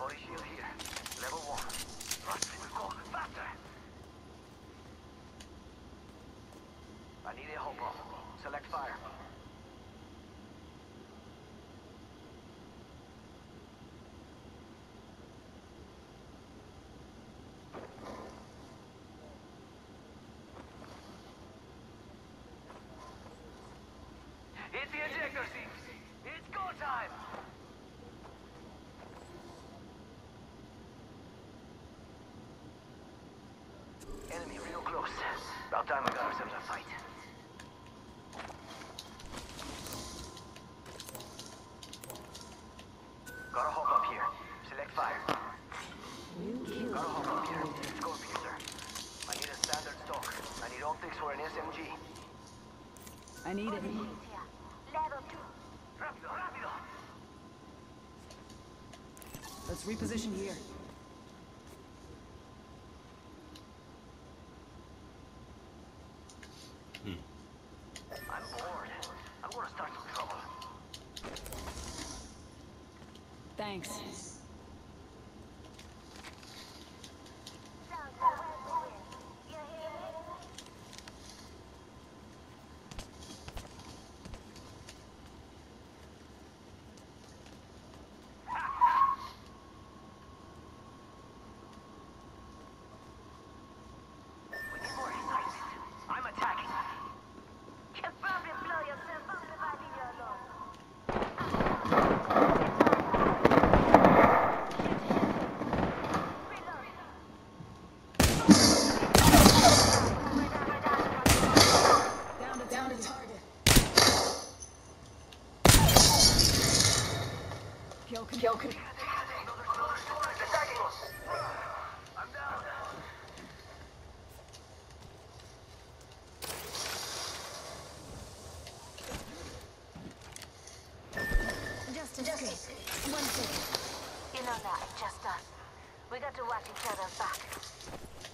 Body shield here. Level one. Right, we've got faster. I need a hop hopper. Select fire. It's the ejector seat. It's go time. Enemy real close. About time we got ourselves a fight. Got a hop up here. Select fire. Got a hop up here. Skullpiercer. I need a standard stock. I need optics for an SMG. I need it. Level 2. Rápido, rápido! Let's reposition here. Thanks. A script. One second. You know that, just us. We got to watch each other's back.